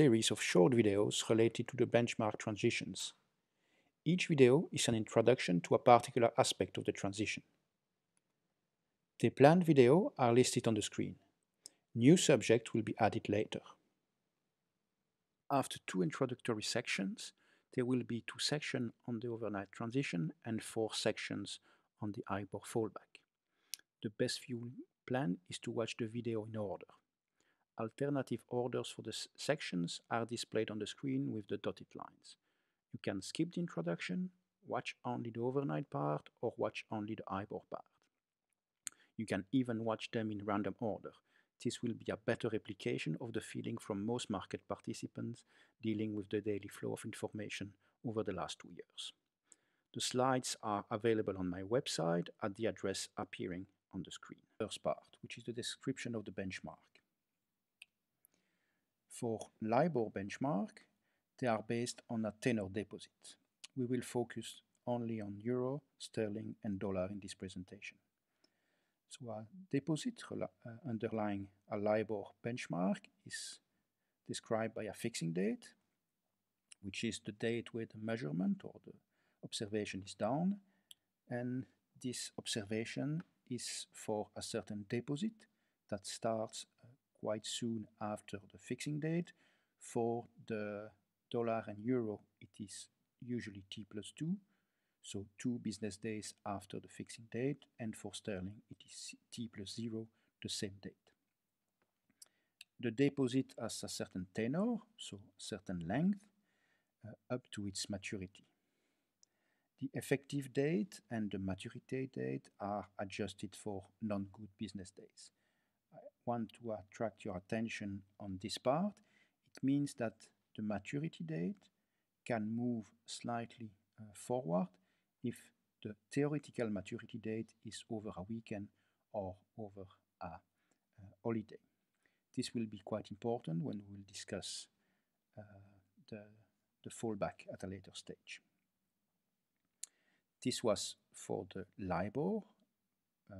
series of short videos related to the benchmark transitions. Each video is an introduction to a particular aspect of the transition. The planned videos are listed on the screen. New subjects will be added later. After two introductory sections, there will be two sections on the overnight transition and four sections on the IBOR fallback. The best viewing plan is to watch the video in order. Alternative orders for the sections are displayed on the screen with the dotted lines. You can skip the introduction, watch only the overnight part, or watch only the IBOR part. You can even watch them in random order. This will be a better replication of the feeling from most market participants dealing with the daily flow of information over the last two years. The slides are available on my website at the address appearing on the screen. First part, which is the description of the benchmark. For LIBOR benchmark, they are based on a tenor deposit. We will focus only on euro, sterling and dollar in this presentation. So a deposit uh, underlying a LIBOR benchmark is described by a fixing date, which is the date where the measurement or the observation is done. And this observation is for a certain deposit that starts quite soon after the fixing date. For the dollar and euro, it is usually T plus 2, so two business days after the fixing date, and for sterling, it is T plus 0, the same date. The deposit has a certain tenor, so certain length, uh, up to its maturity. The effective date and the maturity date are adjusted for non-good business days. Want to attract your attention on this part. It means that the maturity date can move slightly uh, forward if the theoretical maturity date is over a weekend or over a uh, holiday. This will be quite important when we will discuss uh, the, the fallback at a later stage. This was for the LIBOR uh,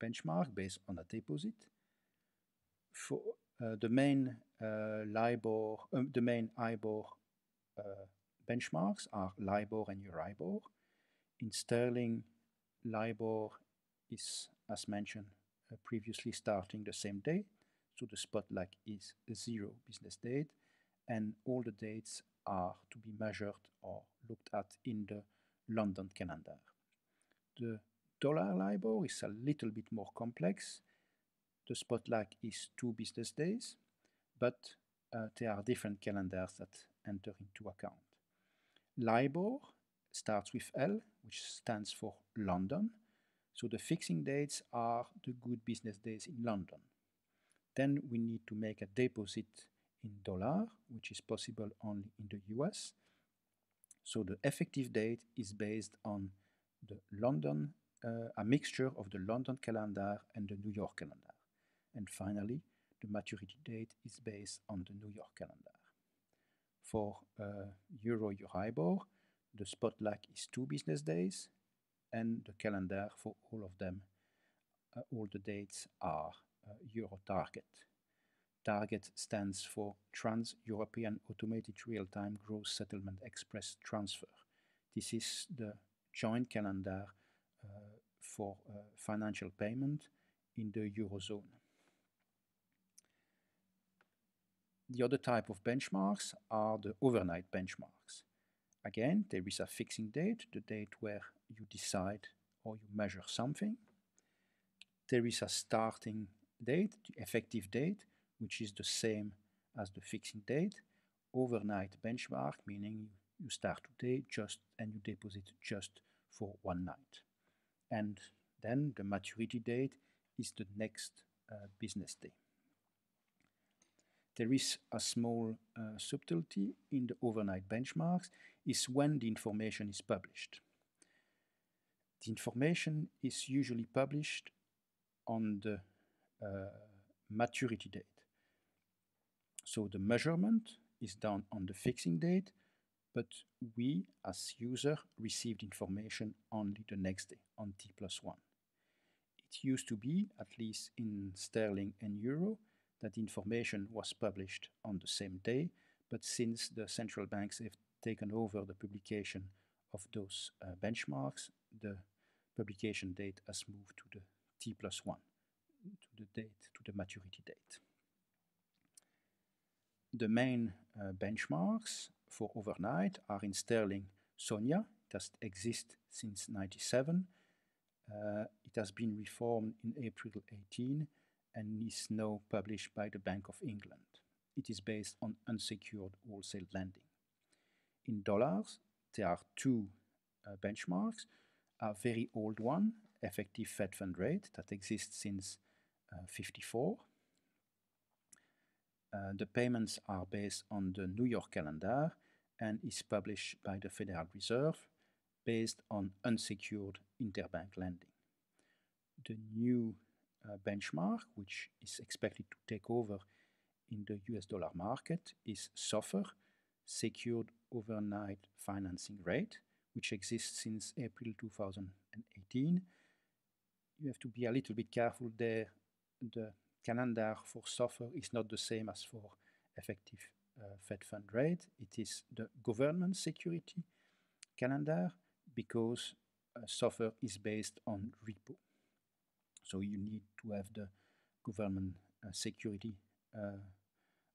benchmark based on a deposit. For uh, the main uh, LIBOR, um, the main IBOR uh, benchmarks are LIBOR and Euribor. In sterling, LIBOR is, as mentioned uh, previously, starting the same day. So the spot lag is zero business date, and all the dates are to be measured or looked at in the London calendar. The dollar LIBOR is a little bit more complex. The spot lag is two business days, but uh, there are different calendars that enter into account. LIBOR starts with L, which stands for London. So the fixing dates are the good business days in London. Then we need to make a deposit in dollar, which is possible only in the US. So the effective date is based on the London, uh, a mixture of the London calendar and the New York calendar. And finally, the maturity date is based on the New York calendar. For uh, Euro Euribor, the spot lag is two business days, and the calendar for all of them, uh, all the dates are uh, Euro Target. Target stands for Trans-European Automated Real-Time Gross Settlement Express Transfer. This is the joint calendar uh, for uh, financial payment in the Eurozone. The other type of benchmarks are the overnight benchmarks. Again, there is a fixing date, the date where you decide or you measure something. There is a starting date, the effective date, which is the same as the fixing date. Overnight benchmark, meaning you start today just and you deposit just for one night. And then the maturity date is the next uh, business day. There is a small uh, subtlety in the overnight benchmarks is when the information is published. The information is usually published on the uh, maturity date. So the measurement is done on the fixing date, but we as user received information only the next day on T plus 1. It used to be, at least in sterling and euro, that information was published on the same day, but since the central banks have taken over the publication of those uh, benchmarks, the publication date has moved to the T plus 1, to the date, to the maturity date. The main uh, benchmarks for overnight are in sterling SONIA, it has existed since 97. Uh, it has been reformed in April 18 and is now published by the Bank of England. It is based on unsecured wholesale lending. In dollars, there are two uh, benchmarks. A very old one, effective Fed fund rate, that exists since uh, 54. Uh, the payments are based on the New York calendar and is published by the Federal Reserve based on unsecured interbank lending. The new benchmark, which is expected to take over in the US dollar market, is SOFR, Secured Overnight Financing Rate, which exists since April 2018. You have to be a little bit careful there. The calendar for SOFR is not the same as for effective uh, Fed fund rate. It is the government security calendar because uh, SOFR is based on repo. So you need to have the government uh, security uh,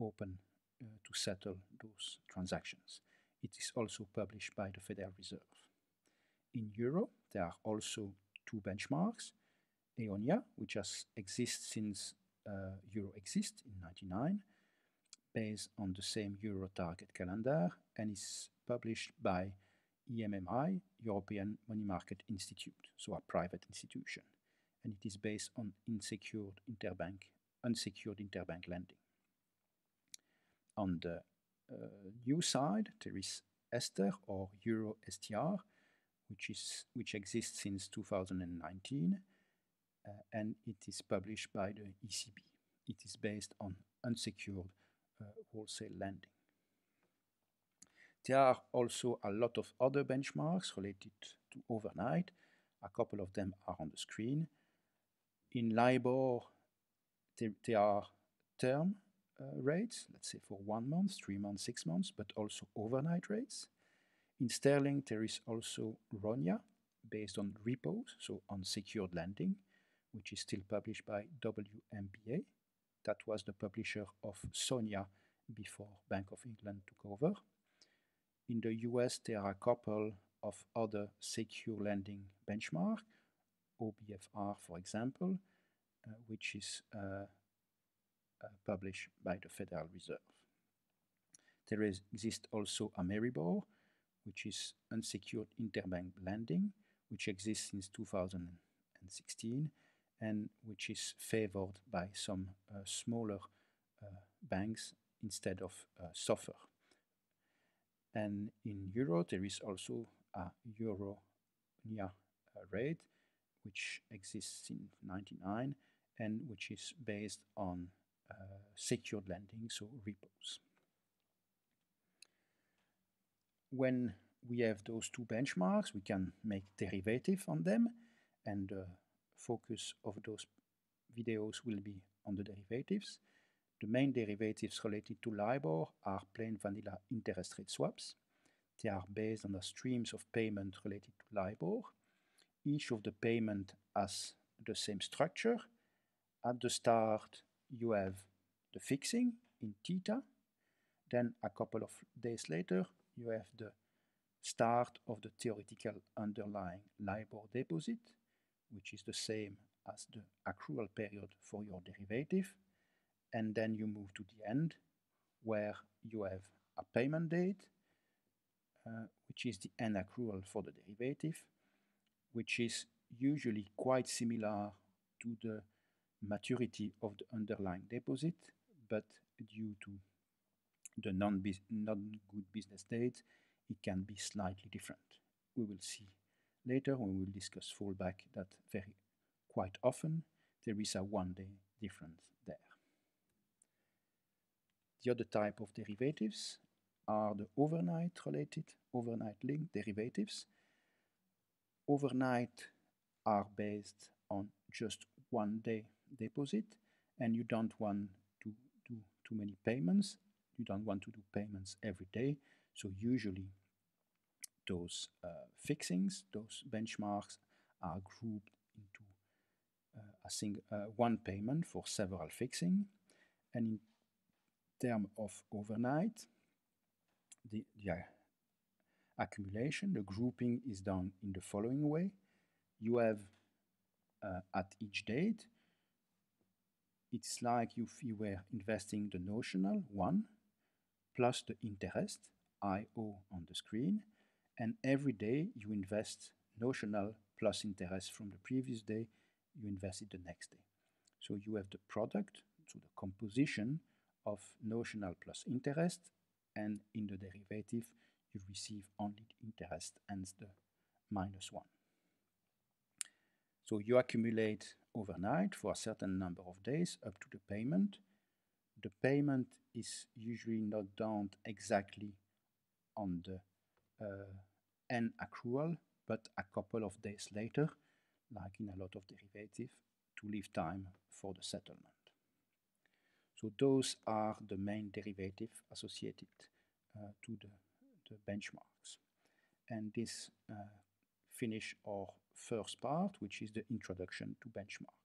open uh, to settle those transactions. It is also published by the Federal Reserve. In euro, there are also two benchmarks. EONIA, which has existed since uh, euro exists in 99, based on the same euro target calendar and is published by EMMI, European Money Market Institute, so a private institution. And it is based on unsecured interbank, unsecured interbank lending. On the uh, new side, there is ESTER or Euro STR, which is which exists since 2019, uh, and it is published by the ECB. It is based on unsecured uh, wholesale lending. There are also a lot of other benchmarks related to overnight. A couple of them are on the screen. In LIBOR, there, are term uh, rates, let's say for one month, three months, six months, but also overnight rates. In sterling, there is also RONIA, based on repos, so on secured lending, which is still published by WMBA. That was the publisher of SONIA before Bank of England took over. In the US, there are a couple of other secure lending benchmark, OBFR, for example, uh, which is uh, uh, published by the Federal Reserve. There is, exists also Ameribor, which is unsecured interbank lending, which exists since 2016 and which is favored by some uh, smaller uh, banks instead of uh, SOFR. And in euro, there is also a euro NIA rate, which exists in 99 and which is based on uh, secured lending, so repos. When we have those two benchmarks, we can make derivative on them, and the focus of those videos will be on the derivatives. The main derivatives related to LIBOR are plain vanilla interest rate swaps. They are based on the streams of payment related to LIBOR. Each of the payment has the same structure. At the start, you have the fixing in theta. Then a couple of days later, you have the start of the theoretical underlying LIBOR deposit, which is the same as the accrual period for your derivative. And then you move to the end, where you have a payment date, uh, which is the end accrual for the derivative, which is usually quite similar to the maturity of the underlying deposit, but due to the non-good non business date, it can be slightly different. We will see later when we will discuss fallback that very quite often there is a one day difference there. The other type of derivatives are the overnight related, overnight linked derivatives. Overnight are based on just one day deposit and you don't want to do too many payments. you don't want to do payments every day. So usually those uh, fixings, those benchmarks are grouped into uh, a single, uh, one payment for several fixing. And in terms of overnight, the, the accumulation, the grouping is done in the following way. You have uh, at each date, it's like if you were investing the notional 1 plus the interest, IO on the screen, and every day you invest notional plus interest from the previous day, you invest it the next day. So you have the product, so the composition of notional plus interest, and in the derivative you receive only the interest and the minus 1. So you accumulate overnight for a certain number of days up to the payment. The payment is usually not done exactly on the uh, end accrual, but a couple of days later, like in a lot of derivative, to leave time for the settlement. So those are the main derivative associated uh, to the benchmarks. And this uh, finish our first part, which is the introduction to benchmarks.